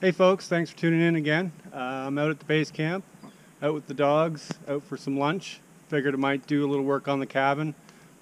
Hey folks, thanks for tuning in again. Uh, I'm out at the base camp, out with the dogs, out for some lunch. Figured I might do a little work on the cabin.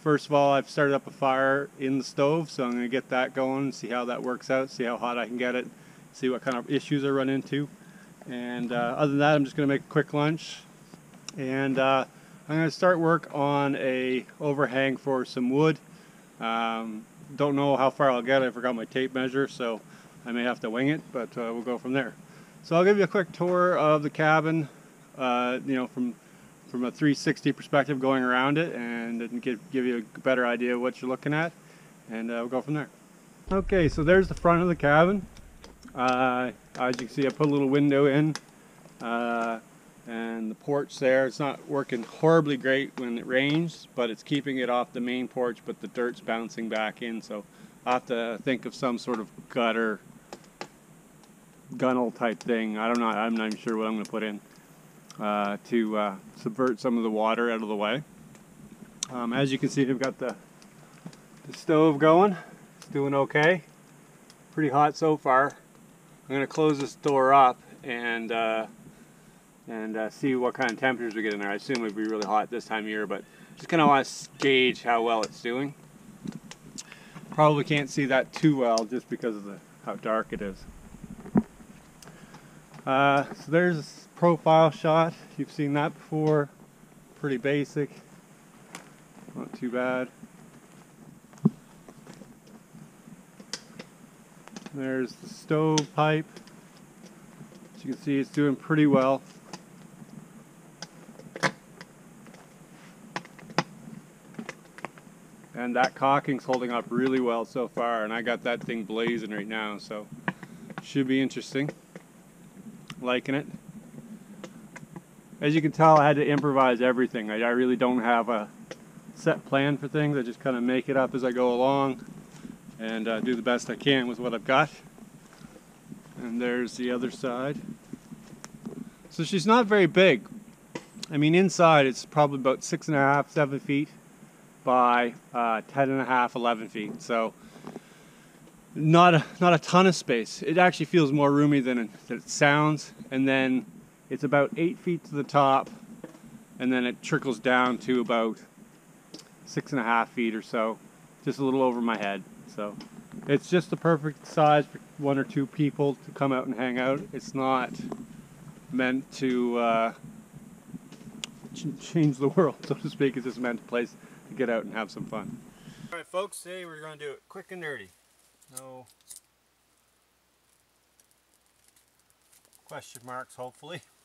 First of all, I've started up a fire in the stove, so I'm going to get that going, and see how that works out, see how hot I can get it, see what kind of issues I run into. And uh, other than that, I'm just going to make a quick lunch. And uh, I'm going to start work on a overhang for some wood. Um, don't know how far I'll get. I forgot my tape measure, so I may have to wing it, but uh, we'll go from there. So I'll give you a quick tour of the cabin, uh, you know, from from a 360 perspective going around it, and give give you a better idea of what you're looking at, and uh, we'll go from there. Okay, so there's the front of the cabin. Uh, as you can see, I put a little window in, uh, and the porch there. It's not working horribly great when it rains, but it's keeping it off the main porch, but the dirt's bouncing back in, so i have to think of some sort of gutter gunnel type thing. I don't know. I'm not even sure what I'm going to put in uh, to uh, subvert some of the water out of the way. Um, as you can see, we've got the, the stove going. It's doing okay. Pretty hot so far. I'm going to close this door up and uh, and uh, see what kind of temperatures we get in there. I assume it'd be really hot this time of year, but just kind of want to gauge how well it's doing. Probably can't see that too well just because of the how dark it is. Uh, so there's a profile shot. You've seen that before. Pretty basic. Not too bad. There's the stove pipe. As you can see, it's doing pretty well. And that caulking's holding up really well so far, and I got that thing blazing right now, so should be interesting liking it. As you can tell, I had to improvise everything. I, I really don't have a set plan for things. I just kind of make it up as I go along and uh, do the best I can with what I've got. And there's the other side. So she's not very big. I mean, inside it's probably about six and a half, seven feet by uh, ten and a half, eleven feet. So not a, not a ton of space. It actually feels more roomy than it, than it sounds. And then it's about eight feet to the top, and then it trickles down to about six and a half feet or so, just a little over my head. So it's just the perfect size for one or two people to come out and hang out. It's not meant to uh, change the world, so to speak. It's just meant a place to get out and have some fun. All right, folks, today we're going to do it quick and dirty. No question marks, hopefully.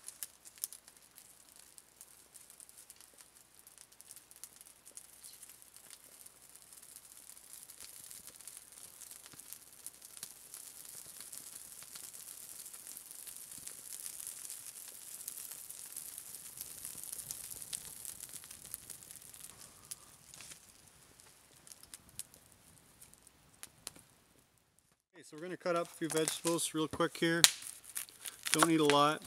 so we're going to cut up a few vegetables real quick here. Don't need a lot.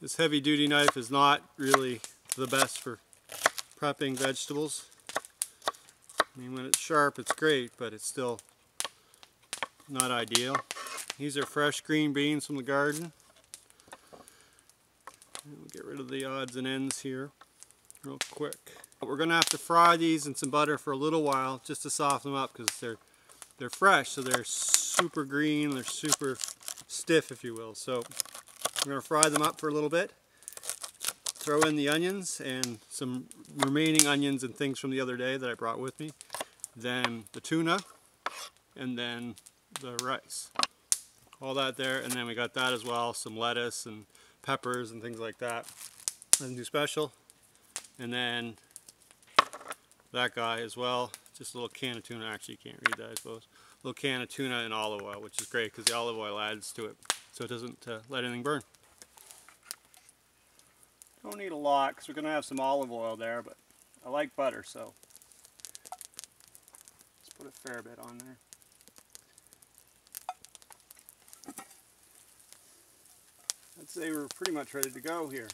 This heavy duty knife is not really the best for prepping vegetables. I mean when it's sharp it's great but it's still not ideal. These are fresh green beans from the garden. We'll get rid of the odds and ends here real quick. We're going to have to fry these in some butter for a little while just to soften them up because they're they're fresh so they're super green they're super stiff if you will so we're going to fry them up for a little bit throw in the onions and some remaining onions and things from the other day that I brought with me then the tuna and then the rice all that there and then we got that as well some lettuce and peppers and things like that. And new special. And then that guy as well. Just a little can of tuna. Actually, you can't read that, I suppose. A little can of tuna and olive oil, which is great because the olive oil adds to it so it doesn't uh, let anything burn. Don't need a lot because we're going to have some olive oil there, but I like butter, so let's put a fair bit on there. I'd pretty much ready to go here.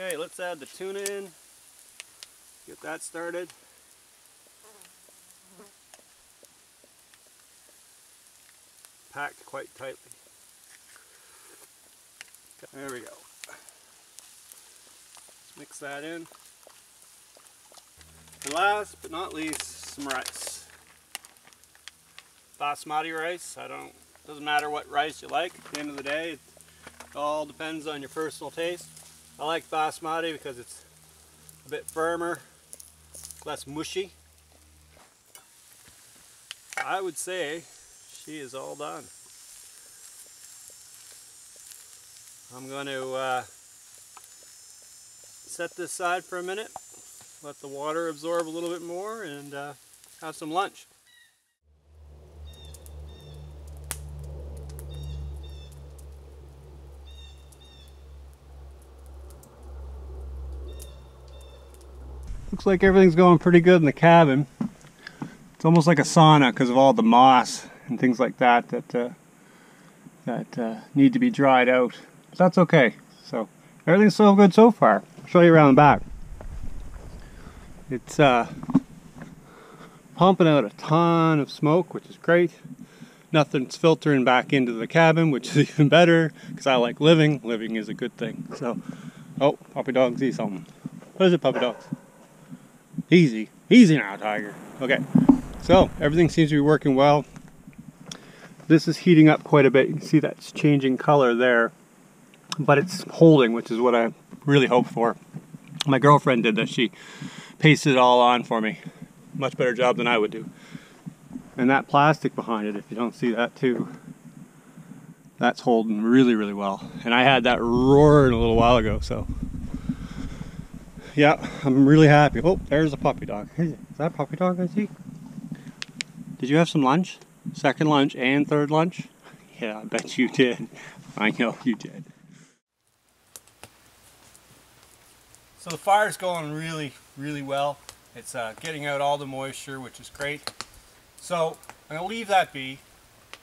Okay, let's add the tuna in. Get that started. Packed quite tightly. There we go. Let's mix that in. And last but not least, some rice. Basmati rice. I don't, doesn't matter what rice you like. At the end of the day, it all depends on your personal taste. I like basmati because it's a bit firmer, less mushy. I would say she is all done. I'm going to uh, set this aside for a minute, let the water absorb a little bit more, and uh, have some lunch. Looks like everything's going pretty good in the cabin. It's almost like a sauna because of all the moss and things like that that uh, that uh, need to be dried out. But that's okay. So everything's so good so far. I'll show you around the back. It's uh, pumping out a ton of smoke, which is great. Nothing's filtering back into the cabin, which is even better because I like living. Living is a good thing. So, oh, puppy dog see something. What is it, puppy dogs? Easy. Easy now, Tiger. Okay. So, everything seems to be working well. This is heating up quite a bit. You can see that's changing color there. But it's holding, which is what I really hope for. My girlfriend did this. She pasted it all on for me. Much better job than I would do. And that plastic behind it, if you don't see that too, that's holding really, really well. And I had that roaring a little while ago, so yeah, I'm really happy. Oh, there's a puppy dog. Is that puppy dog I see? Did you have some lunch? Second lunch and third lunch? Yeah, I bet you did. I know you did. So the fire's going really, really well. It's uh, getting out all the moisture, which is great. So I'm gonna leave that be.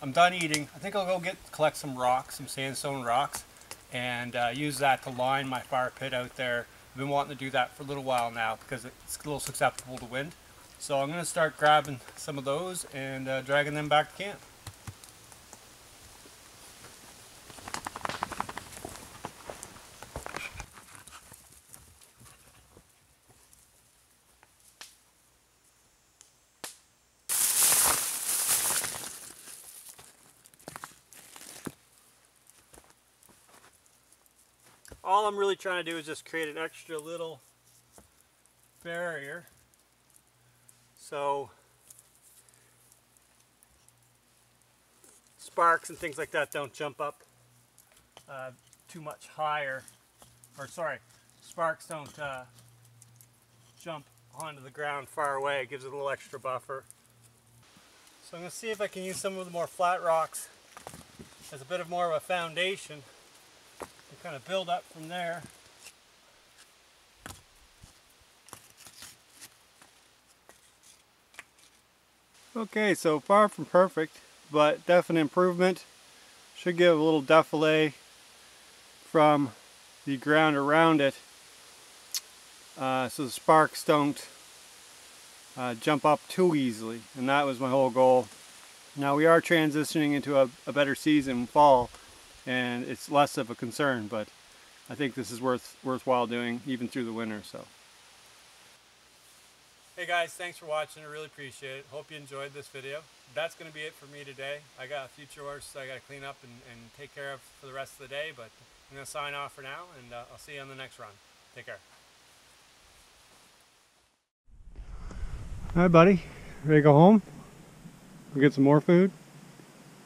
I'm done eating. I think I'll go get collect some rocks, some sandstone rocks, and uh, use that to line my fire pit out there I've been wanting to do that for a little while now because it's a little susceptible to wind. So I'm going to start grabbing some of those and uh, dragging them back to camp. All I'm really trying to do is just create an extra little barrier. So sparks and things like that don't jump up uh, too much higher. Or sorry sparks don't uh, jump onto the ground far away. It gives it a little extra buffer. So I'm going to see if I can use some of the more flat rocks as a bit of more of a foundation kind of build up from there. Okay, so far from perfect, but definite improvement. Should give a little defilé from the ground around it uh, so the sparks don't uh, jump up too easily and that was my whole goal. Now we are transitioning into a, a better season, fall, and it's less of a concern but I think this is worth worthwhile doing even through the winter so. Hey guys thanks for watching. I really appreciate it. Hope you enjoyed this video. That's gonna be it for me today. I got a few chores I got to clean up and, and, take care of for the rest of the day but I'm gonna sign off for now and uh, I'll see you on the next run. Take care. All right buddy. Ready to go home? We'll get some more food?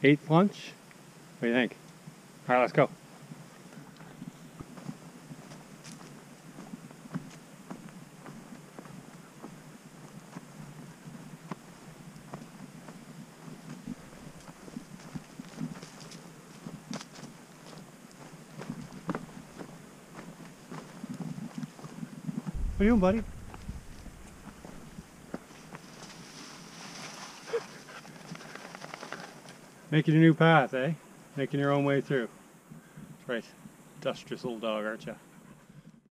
Eighth lunch? What do you think all right, let's go. What are you doing, buddy? Making a new path, eh? Making your own way through. Right. Industrious little dog, aren't you?